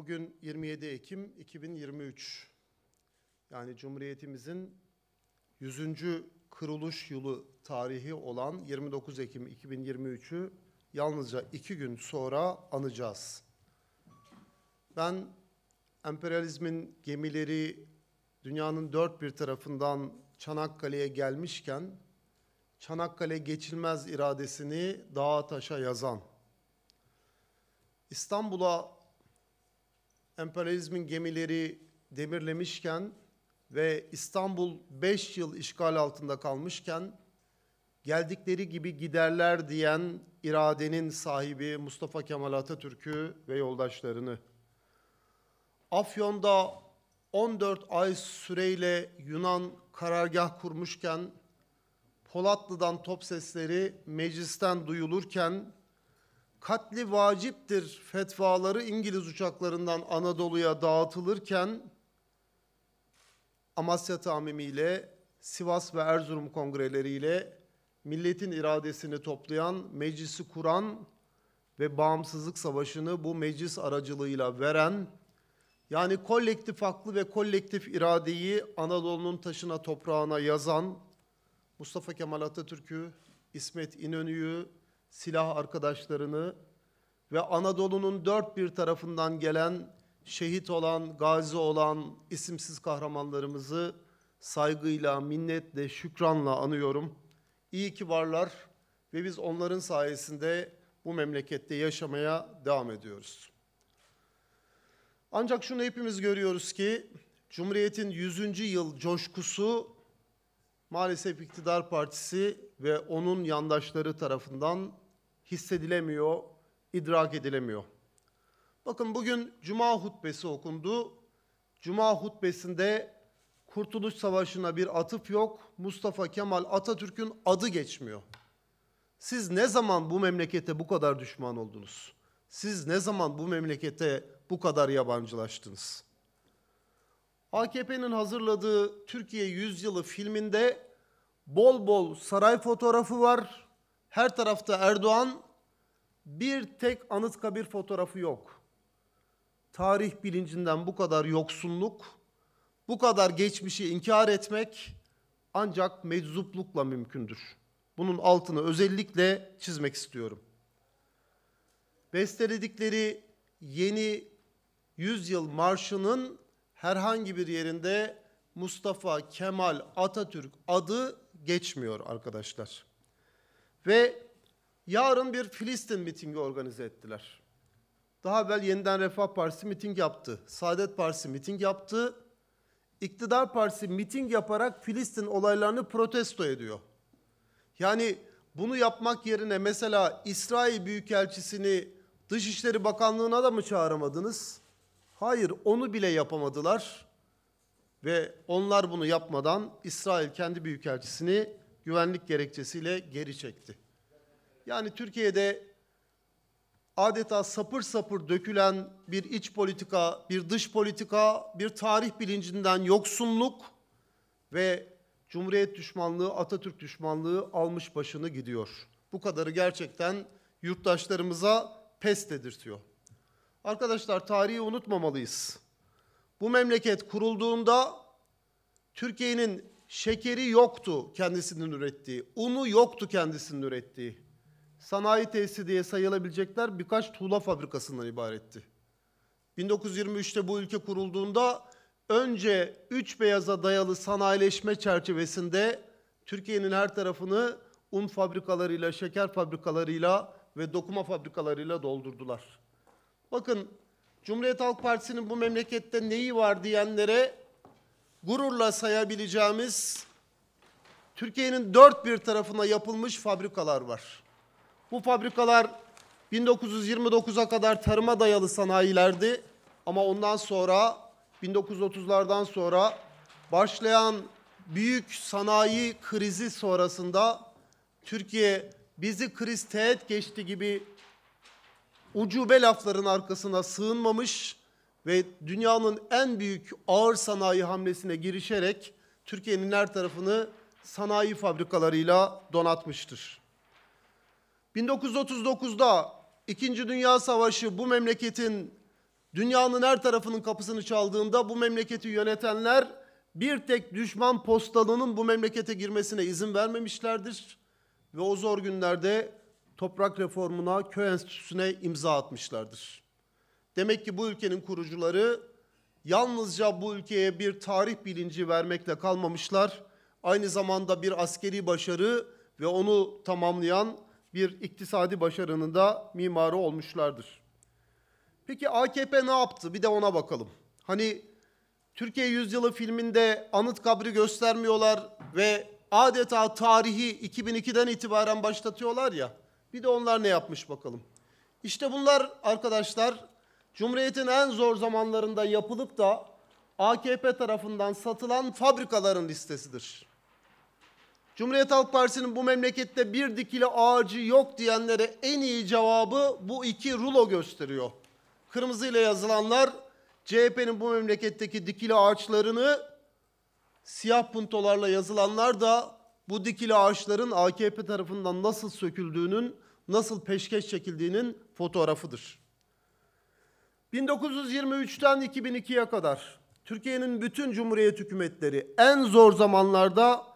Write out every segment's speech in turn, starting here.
Bugün 27 Ekim 2023. Yani Cumhuriyetimizin 100. kuruluş yılı tarihi olan 29 Ekim 2023'ü yalnızca iki gün sonra anacağız. Ben emperyalizmin gemileri dünyanın dört bir tarafından Çanakkale'ye gelmişken Çanakkale geçilmez iradesini dağa taşa yazan, İstanbul'a emperyalizmin gemileri demirlemişken ve İstanbul 5 yıl işgal altında kalmışken geldikleri gibi giderler diyen iradenin sahibi Mustafa Kemal Atatürk'ü ve yoldaşlarını, Afyon'da 14 ay süreyle Yunan karargah kurmuşken, Polatlı'dan top sesleri meclisten duyulurken, katli vaciptir fetvaları İngiliz uçaklarından Anadolu'ya dağıtılırken, Amasya tamimiyle, Sivas ve Erzurum kongreleriyle milletin iradesini toplayan, meclisi kuran ve bağımsızlık savaşını bu meclis aracılığıyla veren, yani kolektif haklı ve kolektif iradeyi Anadolu'nun taşına toprağına yazan Mustafa Kemal Atatürk'ü, İsmet İnönü'yü, silah arkadaşlarını ve Anadolu'nun dört bir tarafından gelen şehit olan, gazi olan isimsiz kahramanlarımızı saygıyla, minnetle, şükranla anıyorum. İyi ki varlar ve biz onların sayesinde bu memlekette yaşamaya devam ediyoruz. Ancak şunu hepimiz görüyoruz ki Cumhuriyet'in 100. yıl coşkusu maalesef iktidar partisi ve onun yandaşları tarafından hissedilemiyor, idrak edilemiyor. Bakın bugün Cuma hutbesi okundu. Cuma hutbesinde Kurtuluş Savaşı'na bir atıf yok. Mustafa Kemal Atatürk'ün adı geçmiyor. Siz ne zaman bu memlekete bu kadar düşman oldunuz? Siz ne zaman bu memlekete bu kadar yabancılaştınız? AKP'nin hazırladığı Türkiye Yüzyılı filminde bol bol saray fotoğrafı var. Her tarafta Erdoğan, bir tek Anıtkabir fotoğrafı yok. Tarih bilincinden bu kadar yoksunluk, bu kadar geçmişi inkar etmek ancak meczuplukla mümkündür. Bunun altını özellikle çizmek istiyorum. Besteledikleri yeni yüzyıl marşının herhangi bir yerinde Mustafa Kemal Atatürk adı geçmiyor arkadaşlar. Ve yarın bir Filistin mitingi organize ettiler. Daha evvel Yeniden Refah Partisi miting yaptı. Saadet Partisi miting yaptı. İktidar Partisi miting yaparak Filistin olaylarını protesto ediyor. Yani bunu yapmak yerine mesela İsrail Büyükelçisini Dışişleri Bakanlığı'na da mı çağıramadınız? Hayır, onu bile yapamadılar. Ve onlar bunu yapmadan İsrail kendi büyükelçisini güvenlik gerekçesiyle geri çekti. Yani Türkiye'de adeta sapır sapır dökülen bir iç politika, bir dış politika, bir tarih bilincinden yoksunluk ve Cumhuriyet düşmanlığı, Atatürk düşmanlığı almış başını gidiyor. Bu kadarı gerçekten yurttaşlarımıza pes dedirtiyor. Arkadaşlar tarihi unutmamalıyız. Bu memleket kurulduğunda Türkiye'nin şekeri yoktu kendisinin ürettiği, unu yoktu kendisinin ürettiği. Sanayi tesisi diye sayılabilecekler birkaç tuğla fabrikasından ibaretti. 1923'te bu ülke kurulduğunda önce üç beyaza dayalı sanayileşme çerçevesinde Türkiye'nin her tarafını un fabrikalarıyla, şeker fabrikalarıyla ve dokuma fabrikalarıyla doldurdular. Bakın Cumhuriyet Halk Partisi'nin bu memlekette neyi var diyenlere gururla sayabileceğimiz Türkiye'nin dört bir tarafına yapılmış fabrikalar var. Bu fabrikalar 1929'a kadar tarıma dayalı sanayilerdi ama ondan sonra 1930'lardan sonra başlayan büyük sanayi krizi sonrasında Türkiye bizi kriz teğet geçti gibi ucube lafların arkasına sığınmamış ve dünyanın en büyük ağır sanayi hamlesine girişerek Türkiye'nin her tarafını sanayi fabrikalarıyla donatmıştır. 1939'da İkinci Dünya Savaşı bu memleketin dünyanın her tarafının kapısını çaldığında bu memleketi yönetenler bir tek düşman postalının bu memlekete girmesine izin vermemişlerdir. Ve o zor günlerde toprak reformuna, köy enstitüsüne imza atmışlardır. Demek ki bu ülkenin kurucuları yalnızca bu ülkeye bir tarih bilinci vermekle kalmamışlar. Aynı zamanda bir askeri başarı ve onu tamamlayan bir iktisadi başarının da mimarı olmuşlardır. Peki AKP ne yaptı? Bir de ona bakalım. Hani Türkiye Yüzyılı filminde Anıtkabir'i göstermiyorlar ve adeta tarihi 2002'den itibaren başlatıyorlar ya. Bir de onlar ne yapmış bakalım. İşte bunlar arkadaşlar Cumhuriyet'in en zor zamanlarında yapılıp da AKP tarafından satılan fabrikaların listesidir. Cumhuriyet Halk Partisi'nin bu memlekette bir dikili ağacı yok diyenlere en iyi cevabı bu iki rulo gösteriyor. Kırmızı ile yazılanlar CHP'nin bu memleketteki dikili ağaçlarını siyah puntolarla yazılanlar da bu dikili ağaçların AKP tarafından nasıl söküldüğünün, nasıl peşkeş çekildiğinin fotoğrafıdır. 1923'ten 2002'ye kadar Türkiye'nin bütün cumhuriyet hükümetleri en zor zamanlarda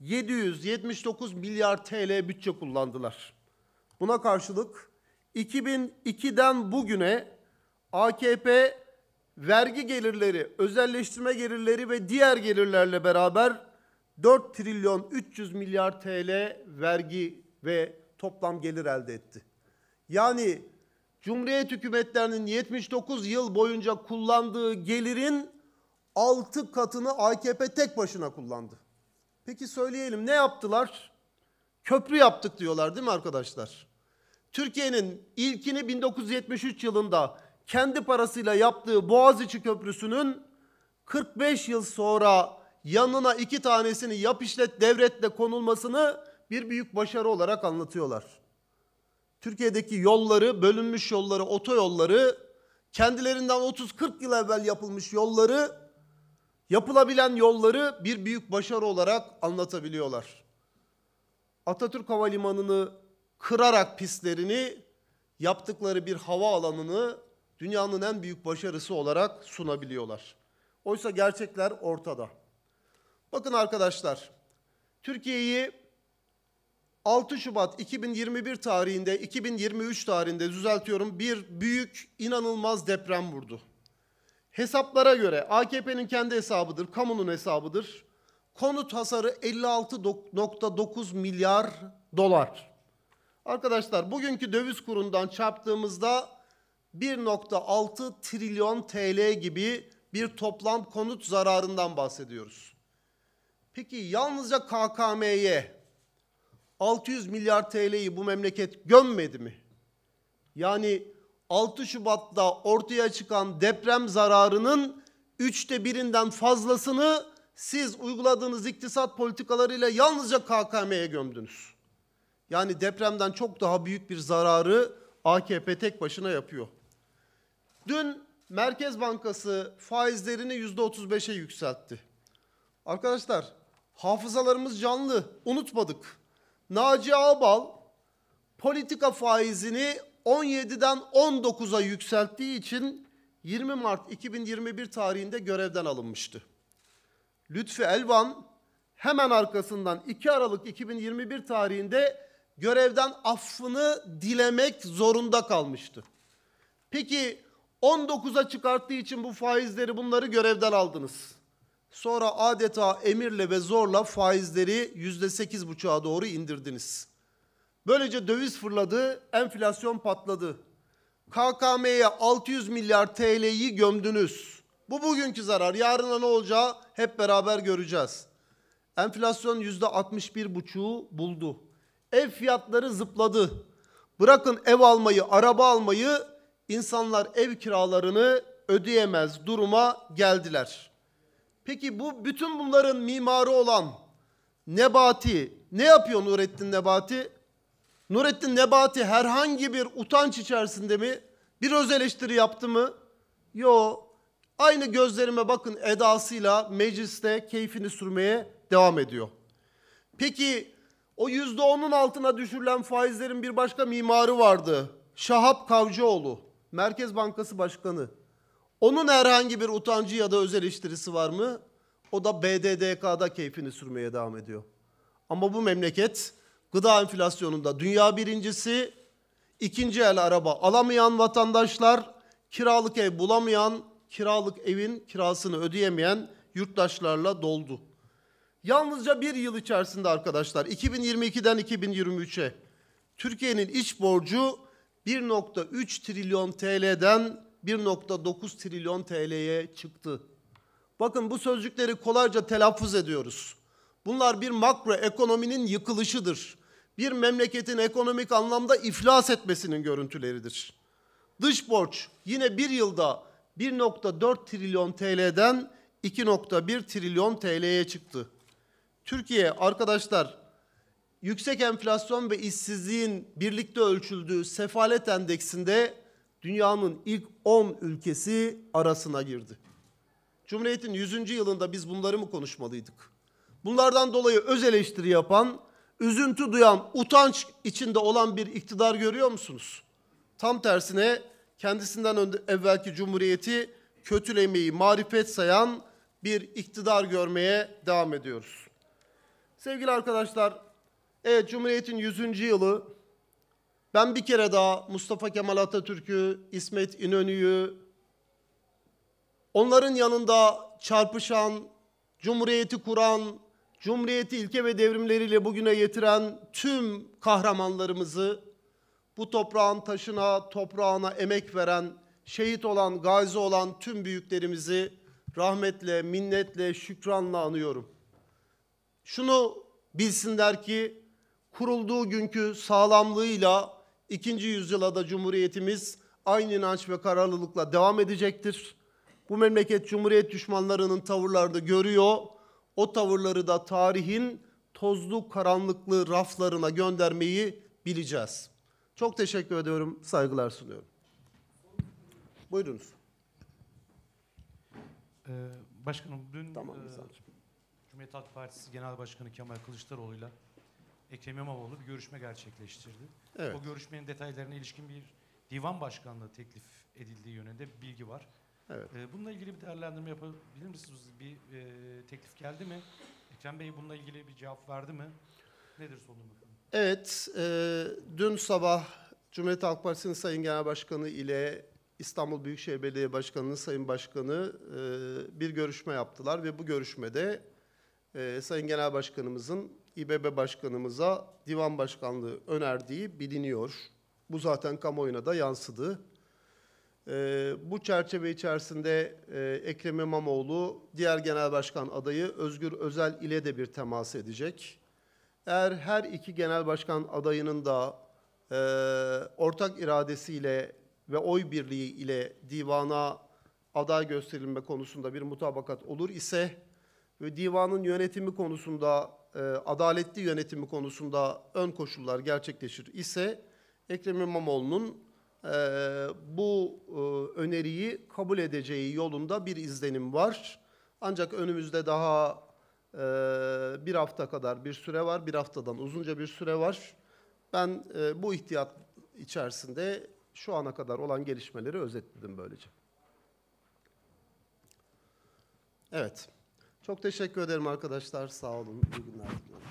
779 milyar TL bütçe kullandılar. Buna karşılık 2002'den bugüne AKP vergi gelirleri, özelleştirme gelirleri ve diğer gelirlerle beraber 4 trilyon 300 milyar TL vergi ve toplam gelir elde etti. Yani Cumhuriyet hükümetlerinin 79 yıl boyunca kullandığı gelirin 6 katını AKP tek başına kullandı. Peki söyleyelim ne yaptılar? Köprü yaptık diyorlar değil mi arkadaşlar? Türkiye'nin ilkini 1973 yılında kendi parasıyla yaptığı Boğaziçi Köprüsü'nün 45 yıl sonra yanına iki tanesini yap işlet devretle konulmasını bir büyük başarı olarak anlatıyorlar. Türkiye'deki yolları, bölünmüş yolları, otoyolları, kendilerinden 30-40 yıl evvel yapılmış yolları, yapılabilen yolları bir büyük başarı olarak anlatabiliyorlar. Atatürk Havalimanı'nı kırarak pistlerini yaptıkları bir hava alanını dünyanın en büyük başarısı olarak sunabiliyorlar. Oysa gerçekler ortada. Bakın arkadaşlar, Türkiye'yi 6 Şubat 2021 tarihinde, 2023 tarihinde düzeltiyorum bir büyük inanılmaz deprem vurdu. Hesaplara göre AKP'nin kendi hesabıdır, kamunun hesabıdır. Konut hasarı 56.9 milyar dolar. Arkadaşlar bugünkü döviz kurundan çarptığımızda 1.6 trilyon TL gibi bir toplam konut zararından bahsediyoruz. Peki yalnızca KKM'ye 600 milyar TL'yi bu memleket gömmedi mi? Yani 6 Şubat'ta ortaya çıkan deprem zararının üçte birinden fazlasını siz uyguladığınız iktisat politikalarıyla yalnızca KKM'ye gömdünüz. Yani depremden çok daha büyük bir zararı AKP tek başına yapıyor. Dün Merkez Bankası faizlerini yüzde 35'e yükseltti. Arkadaşlar hafızalarımız canlı, unutmadık. Naci Ağbal politika faizini 17'den 19'a yükselttiği için 20 Mart 2021 tarihinde görevden alınmıştı. Lütfi Elvan hemen arkasından 2 Aralık 2021 tarihinde görevden affını dilemek zorunda kalmıştı. Peki 19'a çıkarttığı için bu faizleri bunları görevden aldınız. Sonra adeta emirle ve zorla faizleri yüzde sekiz buçuğa doğru indirdiniz. Böylece döviz fırladı, enflasyon patladı. KKM'ye 600 milyar TL'yi gömdünüz. Bu bugünkü zarar. Yarına ne olacağı hep beraber göreceğiz. Enflasyon yüzde 61 buçuğu buldu. Ev fiyatları zıpladı. Bırakın ev almayı, araba almayı, insanlar ev kiralarını ödeyemez duruma geldiler. Peki bu bütün bunların mimarı olan Nebati ne yapıyor Nurettin Nebati? Nurettin Nebati herhangi bir utanç içerisinde mi? Bir öz eleştiri yaptı mı? Yo. Aynı gözlerime bakın edasıyla mecliste keyfini sürmeye devam ediyor. Peki o yüzde onun altına düşürülen faizlerin bir başka mimarı vardı. Şahap Kavcıoğlu, Merkez Bankası Başkanı. Onun herhangi bir utancı ya da öz eleştirisi var mı? O da BDDK'da keyfini sürmeye devam ediyor. Ama bu memleket gıda enflasyonunda dünya birincisi, ikinci el araba alamayan vatandaşlar, kiralık ev bulamayan, kiralık evin kirasını ödeyemeyen yurttaşlarla doldu. Yalnızca bir yıl içerisinde arkadaşlar 2022'den 2023'e Türkiye'nin iç borcu 1.3 trilyon TL'den 1.9 trilyon TL'ye çıktı. Bakın bu sözcükleri kolayca telaffuz ediyoruz. Bunlar bir makro ekonominin yıkılışıdır. Bir memleketin ekonomik anlamda iflas etmesinin görüntüleridir. Dış borç yine bir yılda 1.4 trilyon TL'den 2.1 trilyon TL'ye çıktı. Türkiye arkadaşlar yüksek enflasyon ve işsizliğin birlikte ölçüldüğü sefalet endeksinde dünyanın ilk 10 ülkesi arasına girdi. Cumhuriyet'in 100. yılında biz bunları mı konuşmalıydık? Bunlardan dolayı öz eleştiri yapan, üzüntü duyan, utanç içinde olan bir iktidar görüyor musunuz? Tam tersine kendisinden önde, evvelki Cumhuriyet'i kötülemeyi marifet sayan bir iktidar görmeye devam ediyoruz. Sevgili arkadaşlar, evet Cumhuriyet'in 100. yılı ben bir kere daha Mustafa Kemal Atatürk'ü, İsmet İnönü'yü, onların yanında çarpışan, Cumhuriyeti kuran, Cumhuriyeti ilke ve devrimleriyle bugüne getiren tüm kahramanlarımızı, bu toprağın taşına, toprağına emek veren, şehit olan, gazi olan tüm büyüklerimizi rahmetle, minnetle, şükranla anıyorum. Şunu bilsinler ki kurulduğu günkü sağlamlığıyla ikinci yüzyıla da Cumhuriyetimiz aynı inanç ve kararlılıkla devam edecektir. Bu memleket Cumhuriyet düşmanlarının tavırlarını görüyor. O tavırları da tarihin tozlu karanlıklı raflarına göndermeyi bileceğiz. Çok teşekkür ediyorum, saygılar sunuyorum. Buyurunuz. Ee, Başkanım dün Tamam, e. Cumhuriyet Halk Partisi Genel Başkanı Kemal Kılıçdaroğlu'yla Ekrem İmamoğlu bir görüşme gerçekleştirdi. Evet. O görüşmenin detaylarına ilişkin bir divan başkanlığı teklif edildiği yönünde bir bilgi var. Evet. Ee, bununla ilgili bir değerlendirme yapabilir misiniz? Bir e, teklif geldi mi? Ekrem Bey bununla ilgili bir cevap verdi mi? Nedir sonu bakalım? Evet, e, dün sabah Cumhuriyet Halk Partisi'nin Sayın Genel Başkanı ile İstanbul Büyükşehir Belediye Başkanı'nın Sayın Başkanı e, bir görüşme yaptılar ve bu görüşmede e, Sayın Genel Başkanımızın İBB Başkanımıza divan başkanlığı önerdiği biliniyor. Bu zaten kamuoyuna da yansıdı. E, bu çerçeve içerisinde e, Ekrem İmamoğlu diğer genel başkan adayı Özgür Özel ile de bir temas edecek. Eğer her iki genel başkan adayının da e, ortak iradesiyle ve oy birliği ile divana aday gösterilme konusunda bir mutabakat olur ise ve divanın yönetimi konusunda, e, adaletli yönetimi konusunda ön koşullar gerçekleşir ise Ekrem İmamoğlu'nun e, bu e, öneriyi kabul edeceği yolunda bir izlenim var. Ancak önümüzde daha ee, bir hafta kadar bir süre var, bir haftadan uzunca bir süre var. Ben e, bu ihtiyat içerisinde şu ana kadar olan gelişmeleri özetledim böylece. Evet. Çok teşekkür ederim arkadaşlar. Sağ olun. İyi günler diliyorum.